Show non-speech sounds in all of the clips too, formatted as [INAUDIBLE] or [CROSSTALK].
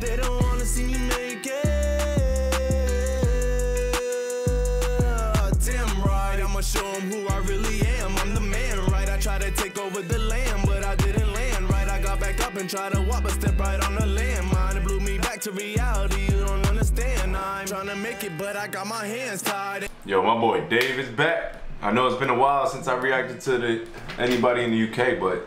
They don't wanna see me make it. Damn right, I'ma show 'em who I really am. I'm the man, right? I tried to take over the land, but I didn't land right. I got back up and tried to walk, but step right on the landmine. It blew me back to reality. You don't understand. I'm trying to make it, but I got my hands tied. Yo, my boy Dave is back. I know it's been a while since I reacted to the anybody in the UK, but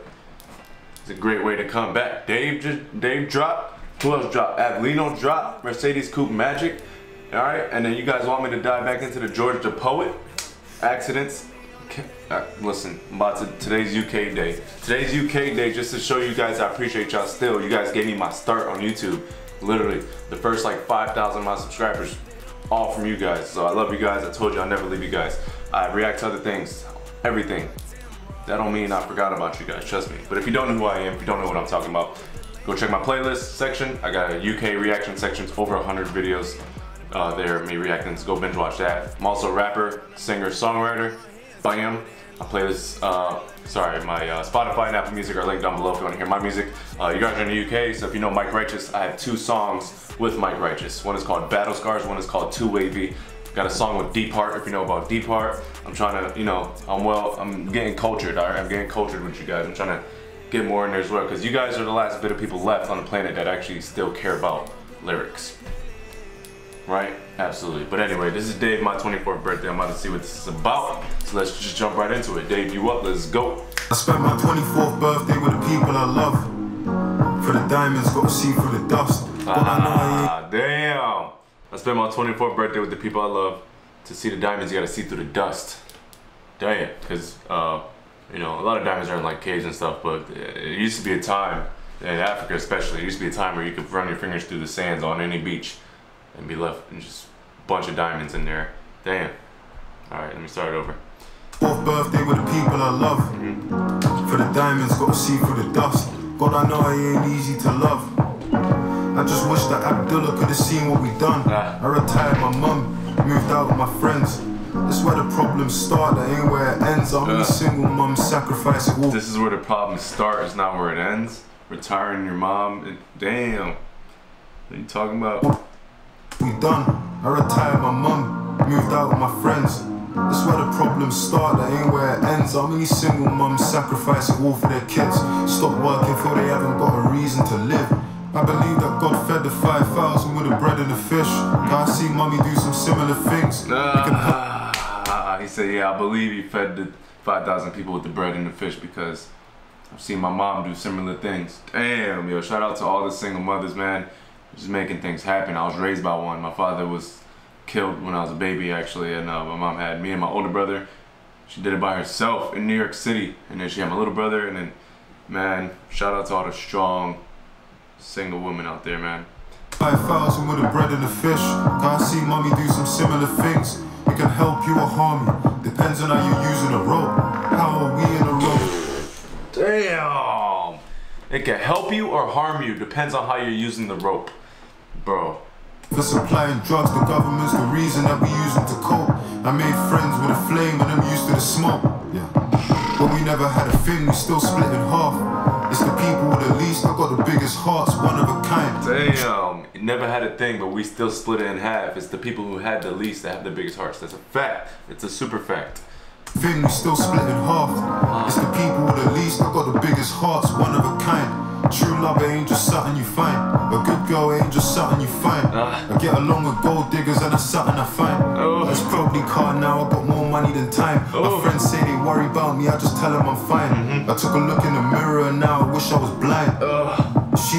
it's a great way to come back. Dave just Dave dropped. Who else dropped? Avelino dropped. Mercedes Coupe Magic. All right, and then you guys want me to dive back into the George the Poet accidents. Uh, listen, I'm about to today's UK day. Today's UK day, just to show you guys I appreciate y'all still. You guys gave me my start on YouTube. Literally, the first like 5,000 of my subscribers, all from you guys. So I love you guys. I told you I'll never leave you guys. I react to other things, everything. That don't mean I forgot about you guys, trust me. But if you don't know who I am, if you don't know what I'm talking about, go check my playlist section. I got a UK reaction section, over 100 videos uh, there, me reacting, so go binge watch that. I'm also a rapper, singer, songwriter, bam. I play this, uh, sorry, my uh, Spotify and Apple Music are linked down below if you want to hear my music. Uh, you guys are in the UK, so if you know Mike Righteous, I have two songs with Mike Righteous. One is called Battle Scars, one is called Too Wavy. Got a song with Deep Heart, if you know about Deep Heart. I'm trying to, you know, I'm well, I'm getting cultured, all right? I'm getting cultured with you guys. I'm trying to get more in there as well, because you guys are the last bit of people left on the planet that actually still care about lyrics. Right? Absolutely. But anyway, this is Dave, my 24th birthday. I'm about to see what this is about. So let's just jump right into it. Dave, you up? Let's go. I spent my 24th birthday with the people I love. For the diamonds, to see through the dust. But I know I ain't Ah, damn. I spent my 24th birthday with the people I love. To see the diamonds, you gotta see through the dust. Damn, because, uh, you know, a lot of diamonds are in like caves and stuff, but it used to be a time, in Africa especially, it used to be a time where you could run your fingers through the sands on any beach and be left with just a bunch of diamonds in there. Damn. Alright, let me start over. Fourth birthday with the people I love. For the diamonds, got to see through the dust. God, I know I ain't easy to love. I just wish that Abdullah could have seen what we done. Ah. I retired my mum, moved out with my friends. This where the problems start, that ain't where it ends. I'm a uh. single mum, sacrificing all This is where the problems start, it's not where it ends. Retiring your mom, and, damn. What are you talking about? we done. I retired my mum, moved out with my friends. This where the problems start, that ain't where it ends. How many single mums sacrificing all for their kids? Stop working till they haven't got a reason to live. I believe that God fed the 5,000 with the bread and the fish. Now I see mummy do some similar things. We said, yeah, I believe he fed the 5,000 people with the bread and the fish because I've seen my mom do similar things. Damn, yo, shout out to all the single mothers, man. Just making things happen. I was raised by one. My father was killed when I was a baby, actually, and uh, my mom had me and my older brother. She did it by herself in New York City, and then she had my little brother, and then, man, shout out to all the strong single women out there, man. 5,000 with the bread and the fish. I see mummy do some similar things. We can help you or harm you. Depends on how you're using the rope. How are we in the rope? Damn! It can help you or harm you, depends on how you're using the rope. Bro. For supplying drugs, the government's the reason that we use them to cope. I made friends with a flame and I'm used to the smoke. Never had a thing, but we still split it in half. It's the people who had the least that have the biggest hearts. That's a fact. It's a super fact. Thing, we still split in half. It's the people with the least, I got the biggest hearts, one of a kind. True love ain't just something you find. A good girl ain't just something you find. Ah. I get along with gold diggers and that's something I find. Oh. That's probably car now, I got more money than time. Oh. My friends say they worry about me, I just tell them I'm fine. Mm-hmm. I took a look in the mirror and now I wish I was blind. Is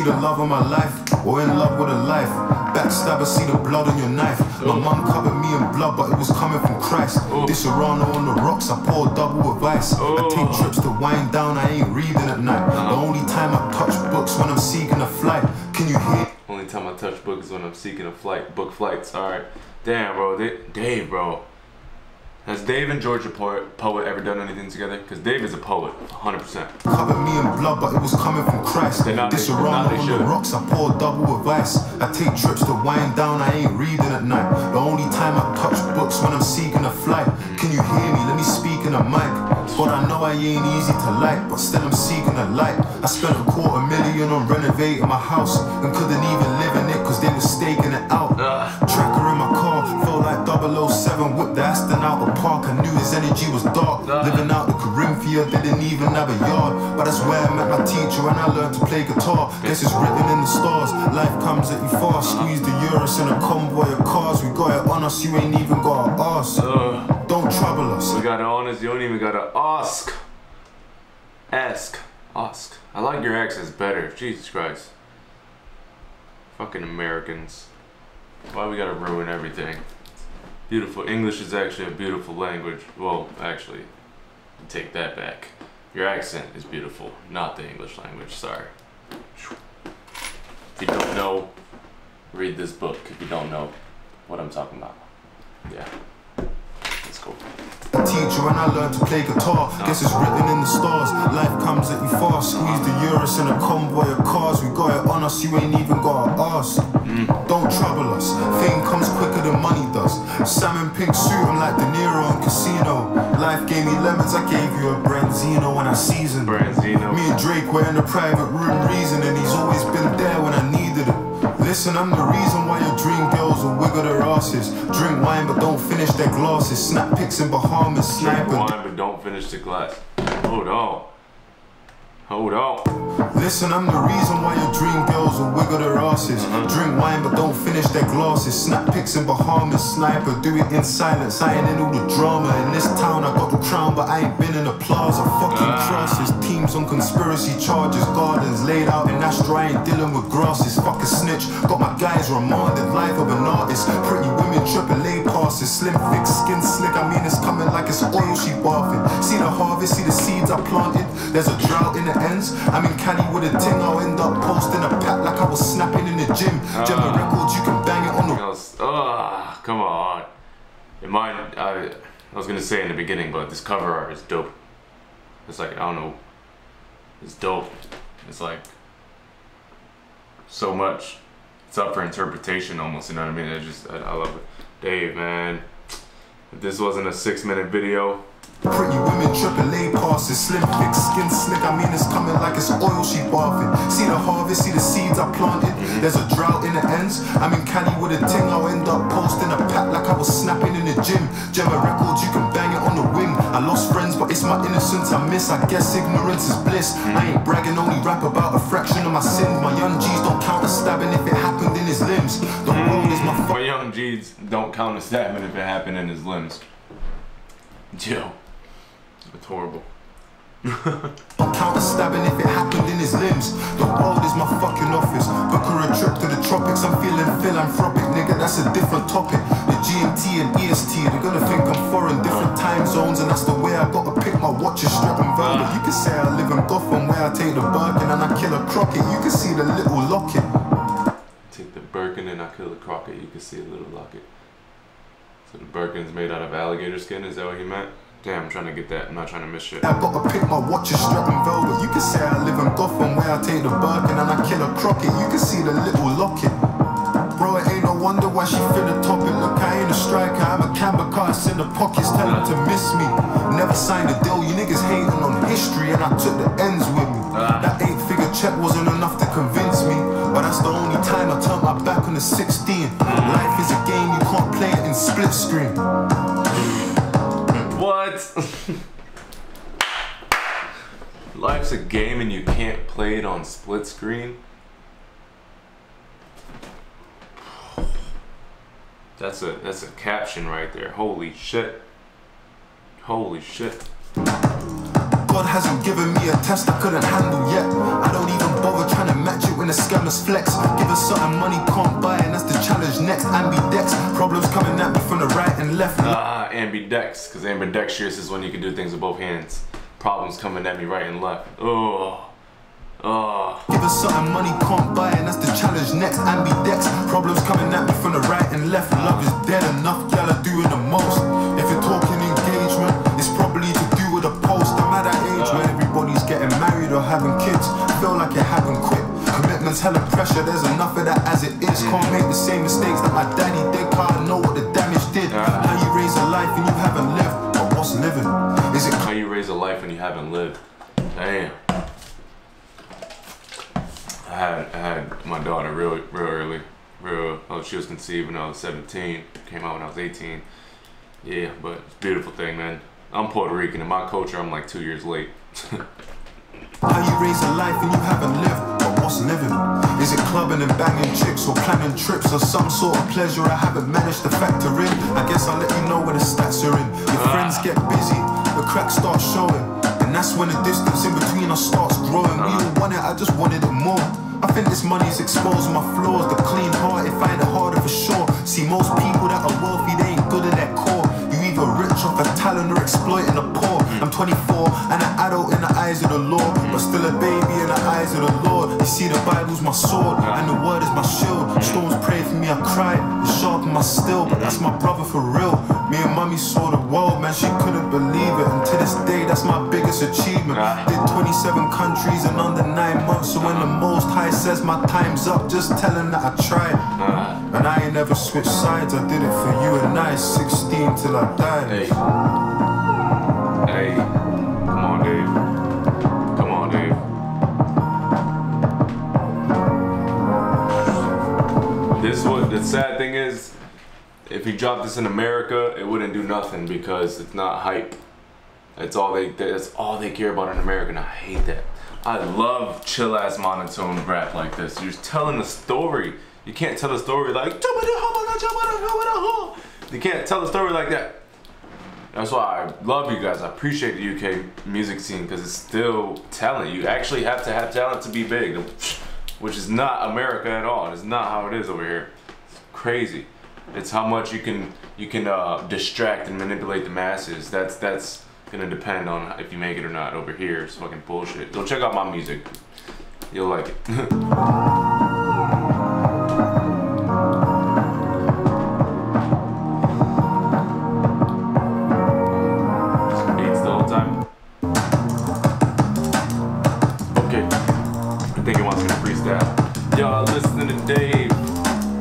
the love of my life, or in love with her life? Backstabber, see the blood on your knife. My mum covered me in blood, but it was coming from Christ. Oh. This Arano on the rocks, I pour double with ice. I oh. take trips to wind down, I ain't reading at night. The uh-huh. only time I touch books when I'm seeking a flight. Can you hear? Only time I touch books is when I'm seeking a flight, book flights. Alright. Damn, bro. They, Dave, bro. Has Dave and George, a poet, poet, ever done anything together? Because Dave is a poet, 100%. Covered me in blood, but it was coming from Christ. Then now they- This they on should. the rocks, I pour double with ice. I take trips to wind down, I ain't reading at night. The only time I touch books when I'm seeking a flight. Can you hear me? Let me speak in a mic. But I know I ain't easy to like, but still I'm seeking a light. I spent a quarter million on renovating my house and couldn't even live in it 'cause they were staking it energy was dark. Living out the Corinthian, didn't even have a yard. But that's where I met my teacher and I learned to play guitar. Guess it's written in the stars. Life comes at you fast. Squeeze the Urus in a convoy of cars. We got it on us, you ain't even got to ask. Uh, don't trouble us. We got it on us, you don't even got to ask. Ask. Ask. I like your accents better. Jesus Christ. Fucking Americans. Why we gotta ruin everything? Beautiful. English is actually a beautiful language. Well, actually, take that back. Your accent is beautiful, not the English language. Sorry. If you don't know, read this book. If you don't know what I'm talking about. Yeah. Let's go. Teacher and I learned to play guitar. Guess it's written in the stars. Life comes at you fast. Squeeze the Urus in a convoy of cars. We got it on us, you ain't even got to ask. Don't trouble us. Fame comes quicker than money does. Salmon pink suit, I'm like De Niro in Casino. Life gave me lemons, I gave you a Branzino when I seasoned. Branzino. Me and Drake were in a private room reasoning. He's always been there when I. Listen, I'm the reason why your dream girls will wiggle their asses. Drink wine but don't finish their glasses. Snap pics in Bahamas, Drink sniping. wine, but don't finish the glass. Hold on. Hold on. Listen, I'm the reason why your dream girls will wiggle their asses. Uh-huh. Drink wine but don't finish their glasses. Snap pics in Bahamas, sniper. Do it in silence. I ain't in all the drama. In this town, I got the crown, but I ain't been in a plaza. Fucking ah. crosses. Teams on conspiracy charges. Gardens laid out in Astro. I ain't dealing with grasses. Fuck a snitch. Got my guys remanded. Life of an artist. Pretty women, triple A passes. Slim, thick, skin slick. I mean, it's coming like it's oil she bathing. See the harvest, see the seeds I planted. There's a drought in the ends. I'm in Cali with a ting. I'll end up posting a pack like I was snapping in the gym. Gemma Records, you can bang it on the Else- Ah, come on. In mine, I, I was gonna say in the beginning, but this cover art is dope. It's like I don't know. It's dope. It's like so much. It's up for interpretation almost. You know what I mean? I just I, I love it. Dave, man. If this wasn't a six-minute video, Pretty women, triple A passes, slim thick, skin slick. I mean, it's coming like it's oil she bathing. See the harvest, see the seeds I planted. There's a drought in the ends. I'm in Cali with a ting. I'll end up posting a pack like I was snapping in the gym. Gemma Records, you can bang it on the wing. I lost friends, but it's my innocence I miss. I guess ignorance is bliss. I ain't bragging, only rap about a fraction of my sins. My young G's don't count a stabbing if it happened in his limbs. The world is my my young G's don't count a stabbing if it happened in his limbs. Yo, it's horrible. Don't [LAUGHS] count a stabbing if it happened in his limbs. The world is my fucking office. Book her a trip to the tropics. I'm feeling philanthropic, nigga. That's a different topic. The GMT and EST, they're gonna think I'm foreign, different time zones, and that's the way I gotta pick my watches, strap and velvet. You can say I live in Gotham, where I take the Birkin and I kill a crockett. You can see the little locket. Take the Birkin and I kill the Crockett. You can see a little locket. So the Birkin's made out of alligator skin. Is that what he meant? Damn, I'm trying to get that. I'm not trying to miss shit. I gotta pick my watches, strap and velvet. You can say I live in Gotham, where I take the Birkin and I kill a crockett. You can see the little locket. Bro, it ain't no wonder why she finna top it. Look, I ain't a striker, I'm a kamikaze in the pockets. Tell them to miss me. Never signed a deal, you niggas hating on history, and I took the ends with me. Ah. That eight figure check wasn't enough to convince me. But that's the only time I turned my back on the 16. Life screen. What? Life's a game and you can't play it on split screen? That's a that's a caption right there. Holy shit. Holy shit. God hasn't given me a test I couldn't handle yet. I don't even bother trying to when the scammers flex. Give us something money can't buy, and that's the challenge next. Ambidex, problems coming at me from the right and left. Ah, ambidex, because ambidextrous is when you can do things with both hands. Problems coming at me right and left. Oh. Oh. Give us something money can't buy, and that's the challenge next. Ambidex, problems coming at me from the right and left. Love is Can't make the same mistakes that my daddy did, cause I know what the damage did. How you raise a life and you haven't lived, but what's living? Is it How you raise a life and you haven't lived. Damn. I had I had my daughter real real early. Real oh she was conceived when I was 17. Came out when I was 18. Yeah, but it's a beautiful thing, man. I'm Puerto Rican. In my culture, I'm like two years late. [LAUGHS] How you raise a life and you haven't lived, living? Is it clubbing and banging chicks or planning trips or some sort of pleasure I haven't managed to factor in? I guess I'll let you know where the stats are in. Your ah. friends get busy, the cracks start showing. And that's when the distance in between us starts growing. We uh-huh. all want it, I just wanted it more. I think this money's exposing my flaws. The clean heart, it find it harder for sure. See, most people that are wealthy, they ain't good at that core. You either rich off a talent or exploiting the poor. I'm 24 and an adult in the eyes of the Lord, but still a baby in the eyes of the Lord. You see, the Bible's my sword and the word is my shield. Stones pray for me, I cry, It's sharpen my still, but that's my brother for real. Me and mommy saw the world, man, she couldn't believe it. And to this day, that's my biggest achievement. Did 27 countries in under nine months. So when the most high says my time's up, just tell him that I tried. And I ain't never switched sides, I did it for you and I, 16 till I died. Hey. Come on, Dave. Come on, Dave. This is what the sad thing is. If he dropped this in America, it wouldn't do nothing because it's not hype. That's all they. That's all they care about in America, and I hate that. I love chill ass monotone rap like this. You're telling a story. You can't tell a story like. You can't tell a story like that. That's why I love you guys. I appreciate the UK music scene because it's still talent. You actually have to have talent to be big, which is not America at all. It's not how it is over here. It's crazy. It's how much you can you can uh, distract and manipulate the masses. That's that's gonna depend on if you make it or not. Over here, it's fucking bullshit. Go check out my music. You'll like it. [LAUGHS] He wants me to freestyle. Y'all listening to Dave.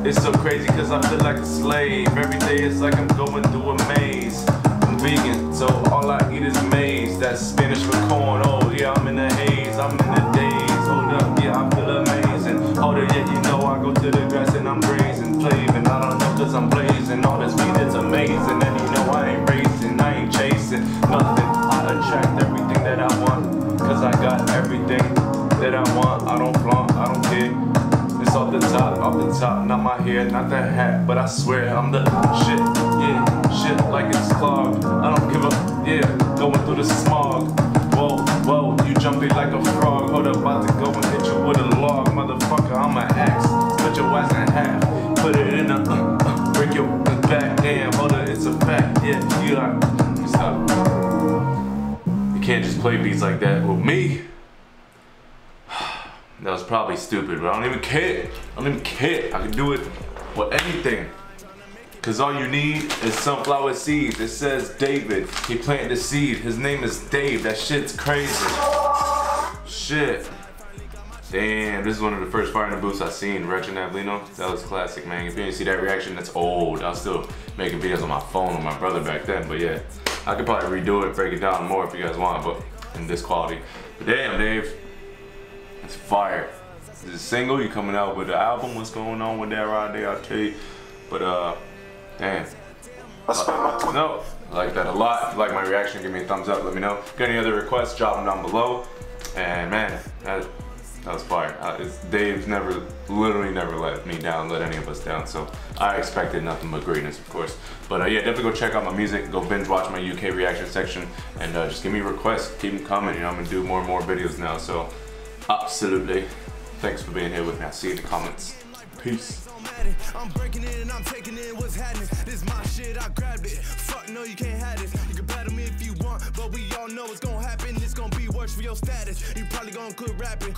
It's so crazy cause I feel like a slave. Every day it's like I'm going through a maze. I'm vegan, so all I eat is maize. That's Spanish for corn. Oh yeah, I'm in the haze. I'm in the daze. Hold up, yeah, I feel amazing. Hold it, yeah, you know I go to the grass and I'm grazing. Flavin', I don't know cause I'm blazing. All this meat is amazing. And you know I ain't racing, I ain't chasing nothing. I attract everything that I want. Cause I got everything that I want. I don't flaunt, I don't care. It's off the top, off the top, not my hair, not that hat, but I swear I'm the shit, yeah, shit like it's clogged. I don't give a, yeah, going through the smog. Whoa, whoa, you jumping like a frog. Hold up, about to go and hit you with a log, motherfucker. I'm an axe, split your ass in half, put it in a, uh, uh, break your back. Damn, hold up, it's a fact, yeah, you got, stop. You can't just play beats like that with me. That was probably stupid, but I don't even care. I don't even care. I can do it with anything. Cause all you need is sunflower seeds. It says David. He planted the seed. His name is Dave. That shit's crazy. Shit. Damn, this is one of the first Fire in the Booth I seen. Wretched Avelino. That was classic, man. If you didn't see that reaction, that's old. I was still making videos on my phone with my brother back then. But yeah, I could probably redo it, break it down more if you guys want, but in this quality. But damn, Dave. It's fire. Is it single? You coming out with the album? What's going on with that right there? I'll tell you. But uh, damn. Uh, no, I like that a lot. If you like my reaction, give me a thumbs up. Let me know. Got any other requests? Drop them down below. And man, that that was fire. Uh, it's, Dave's never, literally never let me down, let any of us down. So I expected nothing but greatness, of course. But uh, yeah, definitely go check out my music. Go binge watch my UK reaction section, and uh, just give me requests. Keep them coming. You know, I'm gonna do more and more videos now. So. Absolutely. Thanks for being here with me. I'll see you in the comments. Peace. I'm breaking it and I'm taking it. What's happening? This my shit. I grabbed it. Fuck no, you can't have. You can battle me if you want, but we all know what's gonna happen. It's gonna be worse for your status. You probably gonna quit rapping.